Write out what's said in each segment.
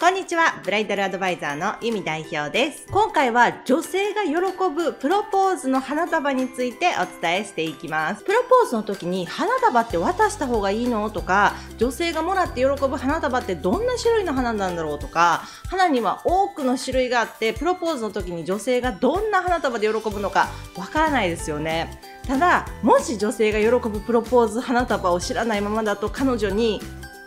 こんにちは。ブライダルアドバイザーの由美代表です。今回は女性が喜ぶプロポーズの花束についてお伝えしていきます。プロポーズの時に花束って渡した方がいいの？とか、女性がもらって喜ぶ花束ってどんな種類の花なんだろう？とか、花には多くの種類があって、プロポーズの時に女性がどんな花束で喜ぶのかわからないですよね。ただ、もし女性が喜ぶプロポーズ花束を知らないままだと彼女に、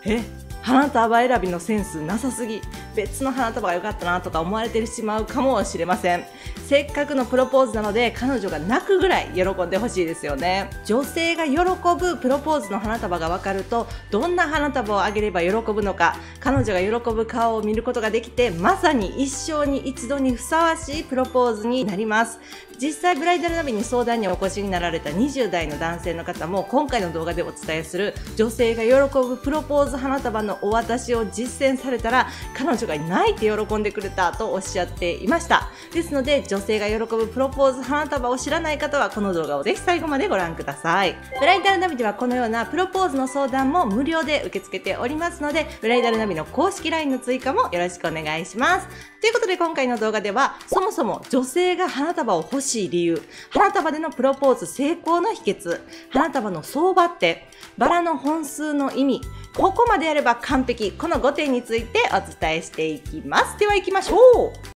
え？花束選びのセンスなさすぎ。別の花束が良かったなとか思われてしまうかもしれません。せっかくのプロポーズなので彼女が泣くぐらい喜んでほしいですよね。女性が喜ぶプロポーズの花束が分かるとどんな花束をあげれば喜ぶのか彼女が喜ぶ顔を見ることができてまさに一生に一度にふさわしいプロポーズになります。実際ブライダルナビに相談にお越しになられた20代の男性の方も今回の動画でお伝えする女性が喜ぶプロポーズ花束のお渡しを実践されたら彼女が泣いって喜んでくれたとおっしゃっていました。ですので女性が喜ぶプロポーズ花束を知らない方はこの動画をぜひ最後までご覧ください。ブライダルナビではこのようなプロポーズの相談も無料で受け付けておりますのでブライダルナビの公式 LINE の追加もよろしくお願いします。ということで今回の動画ではそもそも女性が花束を欲しいしい理由、花束でのプロポーズ成功の秘訣、花束の相場って、バラの本数の意味、ここまでやれば完璧、この5点についてお伝えしていきます。では行きましょう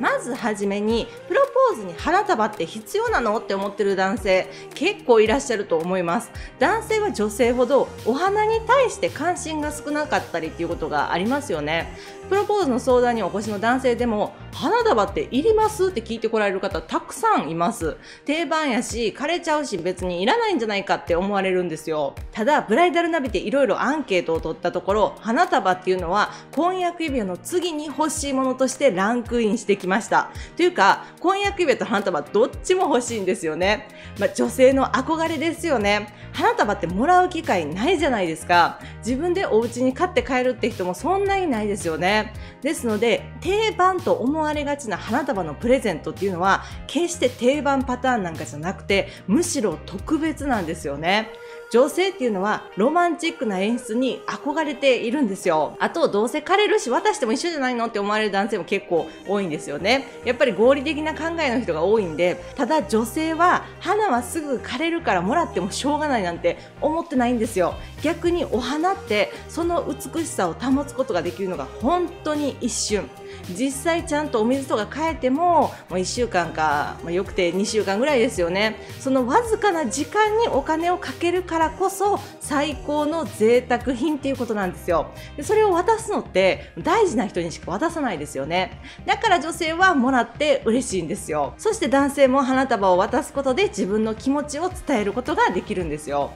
まずはじめにプロポーズに花束って必要なのって思ってる男性結構いらっしゃると思います。男性は女性ほどお花に対して関心が少なかったりっていうことがありますよね。プロポーズの相談にお越しの男性でも花束っていります？って聞いてこられる方たくさんいます。定番やし枯れちゃうし別にいらないんじゃないかって思われるんですよ。ただブライダルナビでいろいろアンケートを取ったところ花束っていうのは婚約指輪の次に欲しいものとしてランクインしてききました。というか婚約指輪と花束どっちも欲しいんですよね、まあ、女性の憧れですよね。花束ってもらう機会ないじゃないですか。自分でお家に買って帰るって人もそんなにないですよね。ですので定番と思われがちな花束のプレゼントっていうのは決して定番パターンなんかじゃなくてむしろ特別なんですよね。女性っていうのはロマンチックな演出に憧れているんですよ。あと、どうせ枯れるし渡しても一緒じゃないのって思われる男性も結構多いんですよね。やっぱり合理的な考えの人が多いんで、ただ女性は花はすぐ枯れるからもらってもしょうがないなんて思ってないんですよ。逆にお花ってその美しさを保つことができるのが本当に一瞬。実際ちゃんとお水とか変えてももう1週間か、まあ、よくて2週間ぐらいですよね。そのわずかな時間にお金をかけるからこそ最高の贅沢品っていうことなんですよ。でそれを渡すのって大事な人にしか渡さないですよね。だから女性はもらって嬉しいんですよ。そして男性も花束を渡すことで自分の気持ちを伝えることができるんですよ。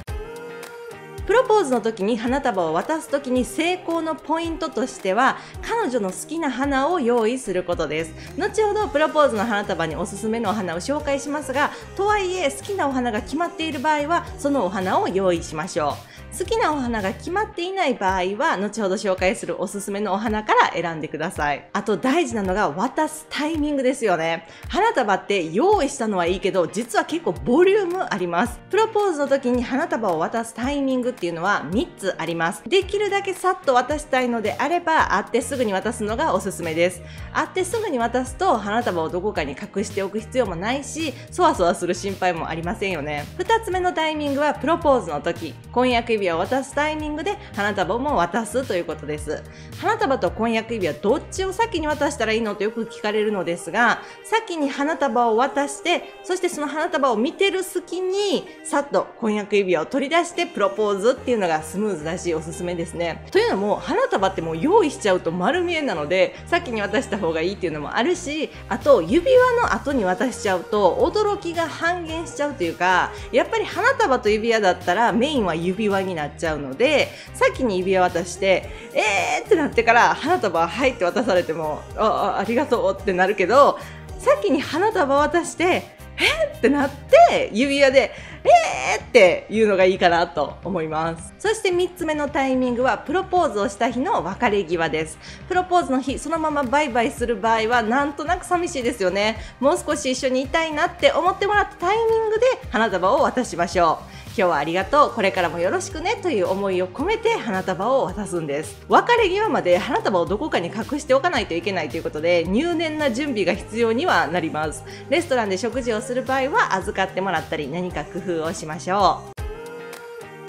プロポーズの時に花束を渡す時に成功のポイントとしては彼女の好きな花を用意することです。後ほどプロポーズの花束におすすめのお花を紹介しますがとはいえ好きなお花が決まっている場合はそのお花を用意しましょう。好きなお花が決まっていない場合は、後ほど紹介するおすすめのお花から選んでください。あと大事なのが渡すタイミングですよね。花束って用意したのはいいけど、実は結構ボリュームあります。プロポーズの時に花束を渡すタイミングっていうのは3つあります。できるだけさっと渡したいのであれば、会ってすぐに渡すのがおすすめです。会ってすぐに渡すと、花束をどこかに隠しておく必要もないし、そわそわする心配もありませんよね。2つ目のタイミングはプロポーズの時、婚約指輪を渡すタイミングで花束も渡すということです。花束と婚約指輪どっちを先に渡したらいいのとよく聞かれるのですが先に花束を渡してそしてその花束を見てる隙にさっと婚約指輪を取り出してプロポーズっていうのがスムーズだしおすすめですね。というのも花束ってもう用意しちゃうと丸見えなので先に渡した方がいいっていうのもあるしあと指輪の後に渡しちゃうと驚きが半減しちゃうというかやっぱり花束と指輪だったらメインは指輪にになっちゃうので先に指輪渡してえーってなってから花束はいって渡されてもあありがとうってなるけど先に花束渡してえ？ってなって指輪でえーっていうのがいいかなと思います。そして3つ目のタイミングはプロポーズをした日の別れ際です。プロポーズの日そのままバイバイする場合はなんとなく寂しいですよね。もう少し一緒にいたいなって思ってもらったタイミングで花束を渡しましょう。今日はありがとう、これからもよろしくね。という思いを込めて花束を渡すんです。別れ際まで花束をどこかに隠しておかないといけないということで、入念な準備が必要にはなります。レストランで食事をす。る場合は預かってもらったり、何か工夫をしましょう。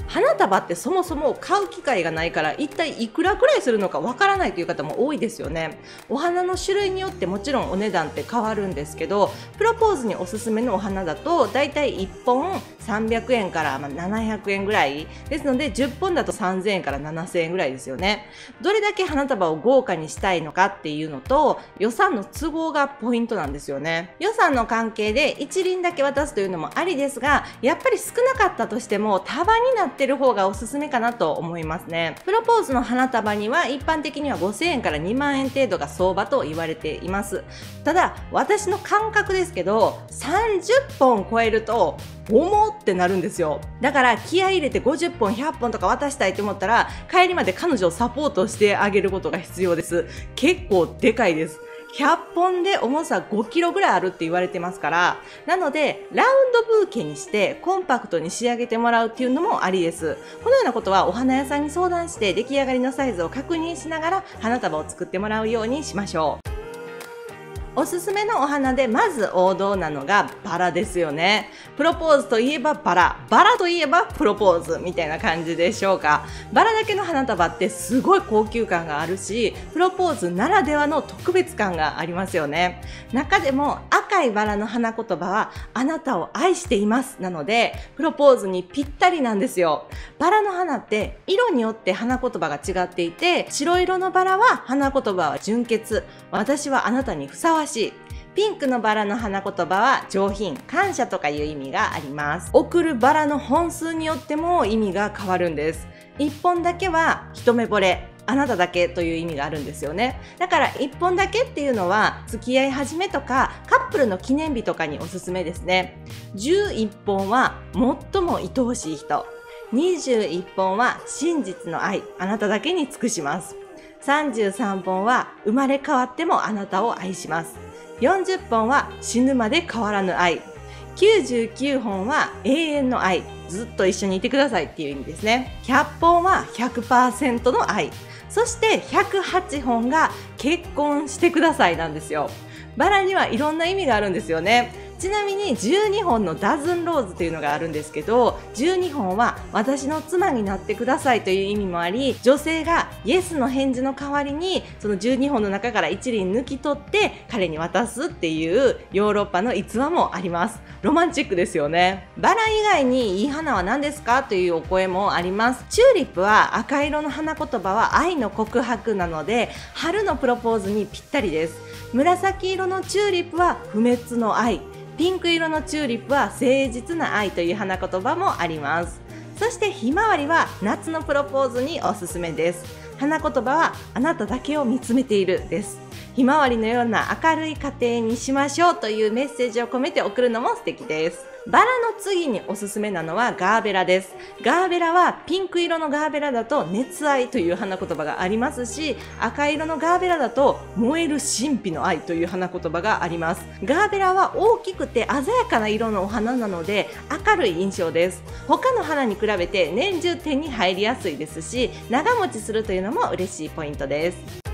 花束ってそもそも買う機会がないから一体いくらくらいす。るのかわからないという方も多いです。よねお花の種類によってもちろんお値段って変わるんです。けどプロポーズにおす。す。めのお花だとだいたい1本300円から700円ぐらいですので10本だと3000円から7000円ぐらいですよねどれだけ花束を豪華にしたいのかっていうのと予算の都合がポイントなんですよね予算の関係で一輪だけ渡すというのもありですがやっぱり少なかったとしても束になってってる方がおすすめかなと思いますね。プロポーズの花束には一般的には5000円から2万円程度が相場と言われています。ただ、私の感覚ですけど、30本超えると重ってなるんですよ。だから気合入れて50本、100本とか渡したいと思ったら、帰りまで彼女をサポートしてあげることが必要です。結構でかいです。100本で重さ5キロぐらいあるって言われてますから、なので、ラウンドブーケにしてコンパクトに仕上げてもらうっていうのもありです。このようなことはお花屋さんに相談して出来上がりのサイズを確認しながら花束を作ってもらうようにしましょう。おすすめのお花でまず王道なのがバラですよね。プロポーズといえばバラ。バラといえばプロポーズみたいな感じでしょうか。バラだけの花束ってすごい高級感があるし、プロポーズならではの特別感がありますよね。中でも赤いバラの花言葉はあなたを愛していますなので、プロポーズにぴったりなんですよ。バラの花って色によって花言葉が違っていて、白色のバラは花言葉は純潔。私はあなたにふさわわし。ピンクのバラの花言葉は上品、感謝とかいう意味があります。送るバラの本数によっても意味が変わるんです。1本だけは一目惚れ、あなただけという意味があるんですよね。だから1本だけっていうのは付き合い始めとかカップルの記念日とかにおすすめですね。11本は最も愛おしい人。21本は真実の愛、あなただけに尽くします。33本は生まれ変わってもあなたを愛します。40本は死ぬまで変わらぬ愛。99本は永遠の愛。ずっと一緒にいてくださいっていう意味ですね。100本は100%の愛。そして108本が結婚してくださいなんですよ。バラにはいろんな意味があるんですよね。ちなみに12本のダズンローズというのがあるんですけど12本は私の妻になってくださいという意味もあり女性がイエスの返事の代わりにその12本の中から1輪抜き取って彼に渡すっていうヨーロッパの逸話もあります。ロマンチックですよね。バラ以外にいい花は何ですかというお声もあります。チューリップは赤色の花言葉は愛の告白なので春のプロポーズにぴったりです。紫色のチューリップは不滅の愛。ピンク色のチューリップは誠実な愛という花言葉もあります。そしてひまわりは夏のプロポーズにおすすめです。花言葉はあなただけを見つめているです。ひまわりのような明るい家庭にしましょうというメッセージを込めて送るのも素敵です。バラの次におすすめなのはガーベラです。ガーベラはピンク色のガーベラだと熱愛という花言葉がありますし、赤色のガーベラだと燃える神秘の愛という花言葉があります。ガーベラは大きくて鮮やかな色のお花なので明るい印象です。他の花に比べて年中手に入りやすいですし、長持ちするというのも嬉しいポイントです。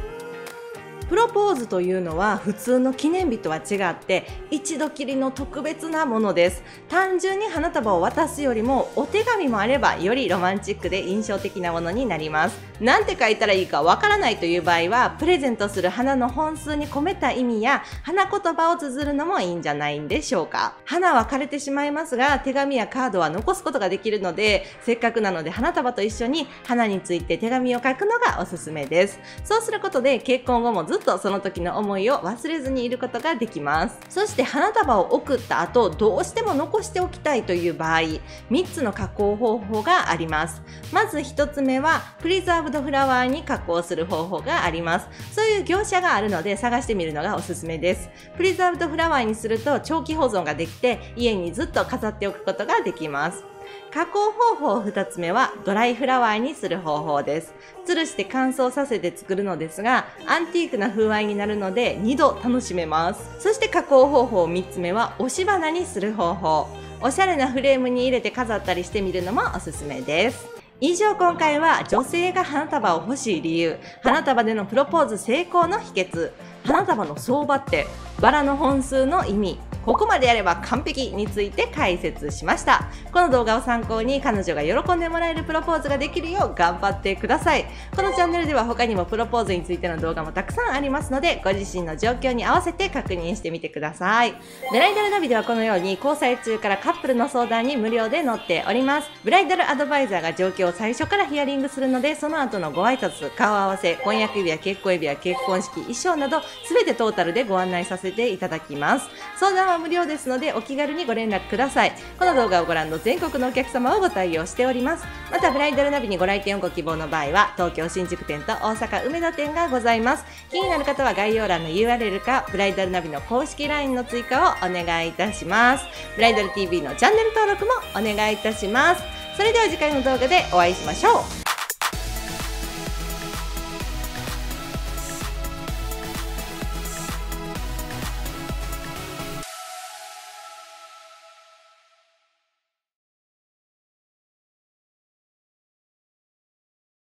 プロポーズというのは普通の記念日とは違って一度きりの特別なものです。単純に花束を渡すよりもお手紙もあればよりロマンチックで印象的なものになります。なんて書いたらいいかわからないという場合はプレゼントする花の本数に込めた意味や花言葉を綴るのもいいんじゃないんでしょうか。花は枯れてしまいますが手紙やカードは残すことができるのでせっかくなので花束と一緒に花について手紙を書くのがおすすめです。そうすることで結婚後もずずっとその時の思いを忘れずにいることができます。そして花束を送った後どうしても残しておきたいという場合3つの加工方法があります。まず1つ目はプリザーブドフラワーに加工する方法があります。そういう業者があるので探してみるのがおすすめです。プリザーブドフラワーにすると長期保存ができて家にずっと飾っておくことができます。加工方法2つ目はドライフラワーにする方法です。吊るして乾燥させて作るのですが、アンティークな風合いになるので2度楽しめます。そして加工方法3つ目は押し花にする方法。おしゃれなフレームに入れて飾ったりしてみるのもおすすめです以上今回は女性が花束を欲しい理由花束でのプロポーズ成功の秘訣花束の相場ってバラの本数の意味ここまでやれば完璧について解説しました。この動画を参考に彼女が喜んでもらえるプロポーズができるよう頑張ってください。このチャンネルでは他にもプロポーズについての動画もたくさんありますのでご自身の状況に合わせて確認してみてください。ブライダルナビではこのように交際中からカップルの相談に無料で載っております。ブライダルアドバイザーが状況を最初からヒアリングするのでその後のご挨拶顔合わせ婚約指輪結婚指輪結婚式衣装など全てトータルでご案内させていただきます。相談は無料ですのでお気軽にご連絡ください。この動画をご覧の全国のお客様をご対応しております。またブライダルナビにご来店をご希望の場合は東京新宿店と大阪梅田店がございます。気になる方は概要欄の URL かブライダルナビの公式 LINE の追加をお願いいたします。ブライダル TV のチャンネル登録もお願いいたします。それでは次回の動画でお会いしましょう。